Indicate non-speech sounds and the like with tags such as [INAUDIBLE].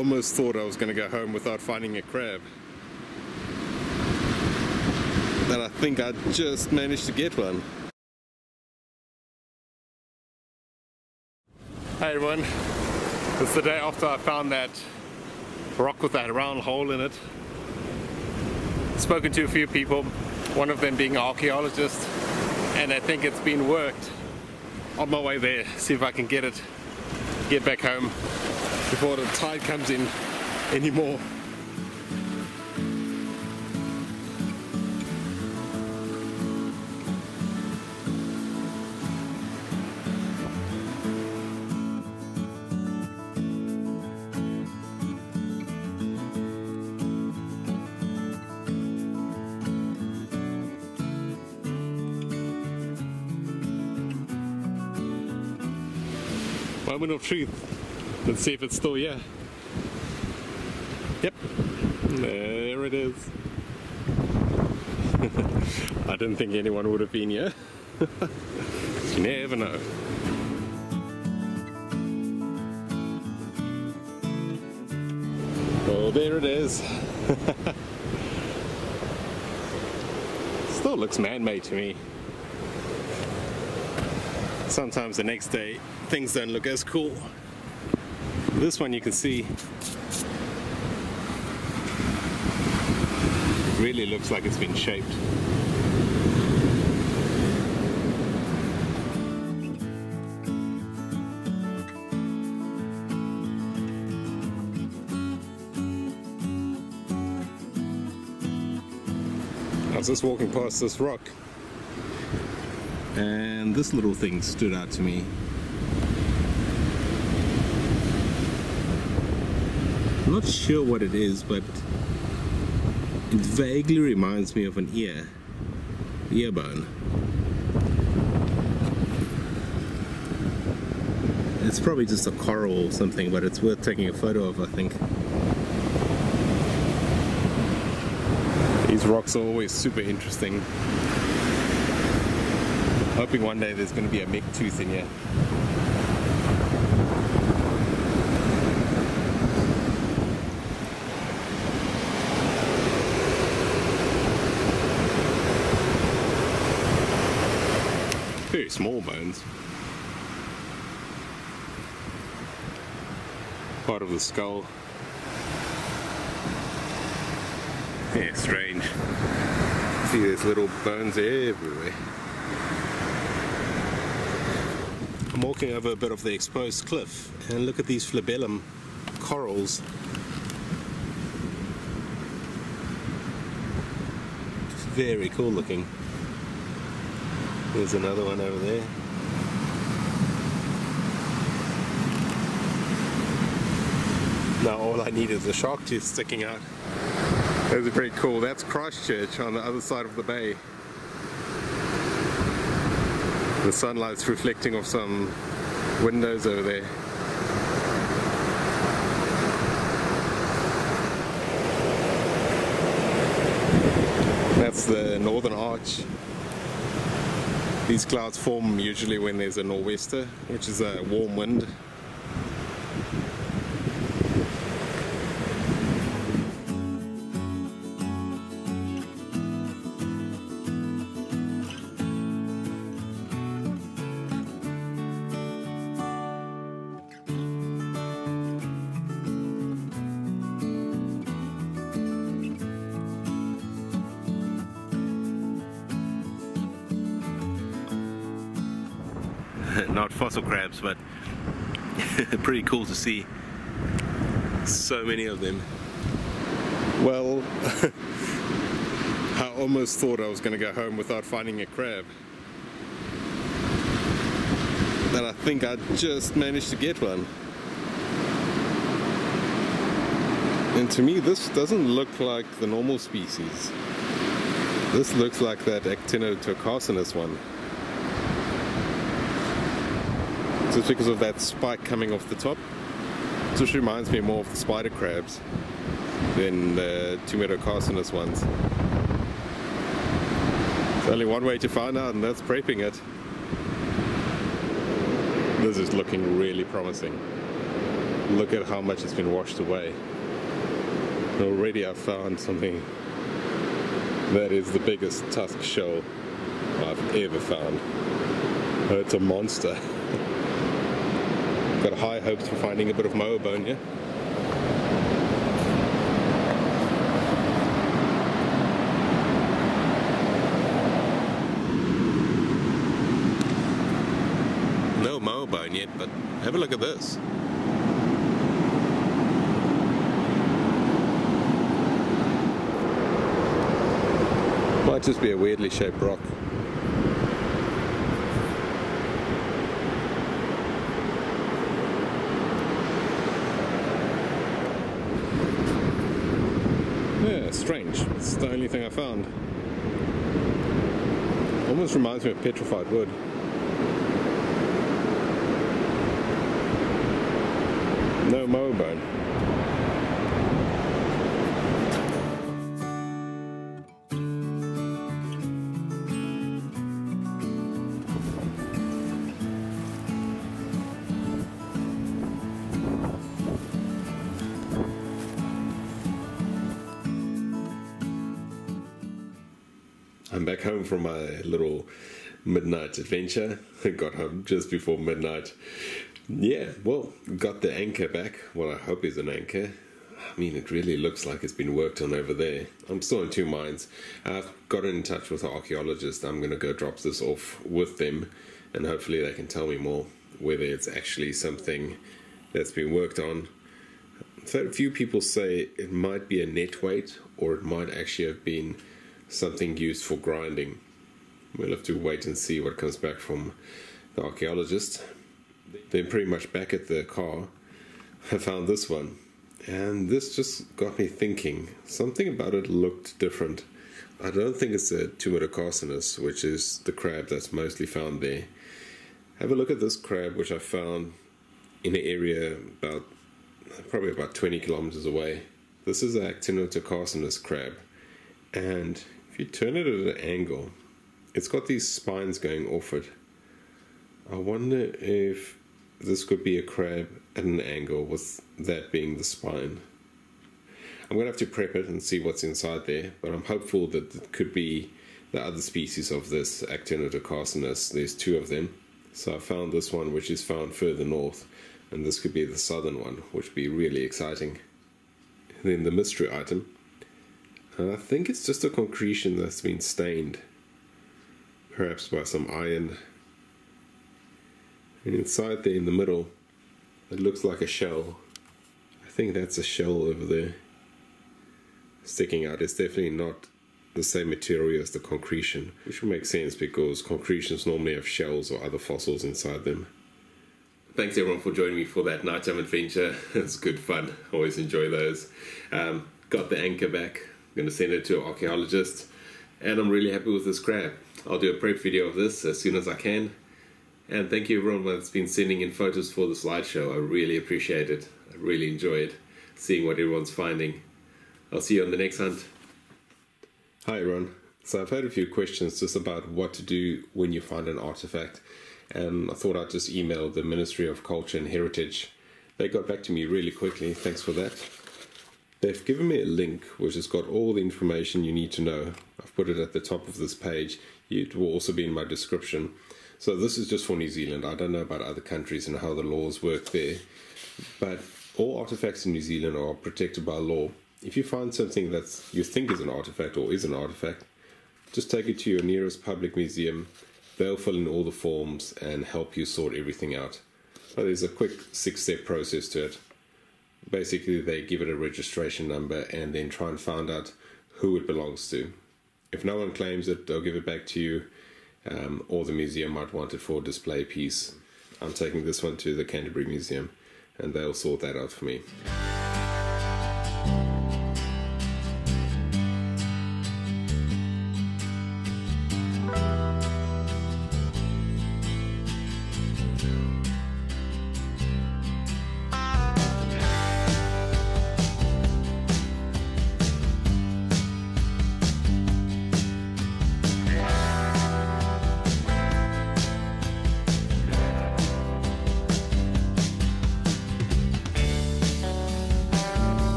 almost thought I was going to go home without finding a crab. And I think I just managed to get one. Hi everyone, it's the day after I found that rock with that round hole in it. Spoken to a few people, one of them being an archaeologist, and I think it's been worked. On my way there, see if I can get it, get back home before the tide comes in anymore. Moment of truth. Let's see if it's still here. Yep, there it is. [LAUGHS] I didn't think anyone would have been here. [LAUGHS] you never know. Oh, there it is. [LAUGHS] Still looks man-made to me. Sometimes the next day things don't look as cool. This one you can see really looks like it's been shaped. I was just walking past this rock and this little thing stood out to me. I'm not sure what it is, but it vaguely reminds me of an ear, ear bone. It's probably just a coral or something, but it's worth taking a photo of, I think. These rocks are always super interesting. Hoping one day there's going to be a meg tooth in here. Very small bones. Part of the skull. Yeah, strange. See, there's little bones everywhere. I'm walking over a bit of the exposed cliff and look at these flabellum corals. Very cool looking. There's another one over there. Now all I need is a shark tooth sticking out. Are pretty cool. That's Christchurch on the other side of the bay. The sunlight's reflecting off some windows over there. That's the Nor'west Arch. These clouds form usually when there's a nor'wester, which is a warm wind. Not fossil crabs, but [LAUGHS] pretty cool to see so many of them. Well, [LAUGHS] I almost thought I was going to go home without finding a crab. And I think I just managed to get one. And to me, this doesn't look like the normal species. This looks like that Actinotocarcinus one. Just because of that spike coming off the top. It just reminds me more of the spider crabs than the two Tumidocarcinus ones. There's only one way to find out and that's prepping it. This is looking really promising. look at how much it's been washed away. Already I've found something that is the biggest tusk shell I've ever found. It's a monster. [LAUGHS] Got high hopes for finding a bit of moa bone here. No moa bone yet, but have a look at this. Might just be a weirdly shaped rock. Strange. It's the only thing I found. Almost reminds me of petrified wood. No moa bone. Back home from my little midnight adventure. [LAUGHS] I got home just before midnight. Yeah, well, got the anchor back. Well, I hope it's an anchor. I mean, it really looks like it's been worked on over there. I'm still in two minds. I've got in touch with the archaeologist. I'm going to go drop this off with them, and hopefully they can tell me more whether it's actually something that's been worked on. A few people say it might be a net weight, or it might actually have been something used for grinding. We'll have to wait and see what comes back from the archaeologist. Then, pretty much back at the car, I found this one. And this just got me thinking. Something about it looked different. I don't think it's a Tumidocarcinus, which is the crab that's mostly found there. Have a look at this crab, which I found in an area about probably about 20 kilometers away. This is an Actinotocarcinus crab. And you turn it at an angle, it's got these spines going off it. I wonder if this could be a crab at an angle with that being the spine. I'm going to have to prep it and see what's inside there, but I'm hopeful that it could be the other species of this Actinotocarcinus. There's two of them. So I found this one, which is found further north, and this could be the southern one, which would be really exciting. And then the mystery item. I think it's just a concretion that's been stained, perhaps by some iron. And inside there in the middle, it looks like a shell. I think that's a shell over there sticking out. It's definitely not the same material as the concretion, which would make sense because concretions normally have shells or other fossils inside them. Thanks everyone for joining me for that nighttime adventure. [LAUGHS] It's good fun. Always enjoy those. Um, got the anchor back. I'm going to send it to an archaeologist, and I'm really happy with this crab. I'll do a prep video of this as soon as I can. And thank you everyone that's been sending in photos for the slideshow. I really appreciate it. I really enjoyed seeing what everyone's finding. I'll see you on the next hunt. Hi everyone. So I've had a few questions just about what to do when you find an artifact, and I thought I'd just email the Ministry of Culture and Heritage. They got back to me really quickly. Thanks for that. They've given me a link which has got all the information you need to know. I've put it at the top of this page. It will also be in my description. So this is just for New Zealand. I don't know about other countries and how the laws work there. But all artifacts in New Zealand are protected by law. If you find something that you think is an artifact or is an artifact, just take it to your nearest public museum. They'll fill in all the forms and help you sort everything out. So there's a quick six step process to it. Basically, they give it a registration number and then try and find out who it belongs to. If no one claims it, they'll give it back to you, um, or the museum might want it for a display piece. I'm taking this one to the Canterbury Museum, and they'll sort that out for me.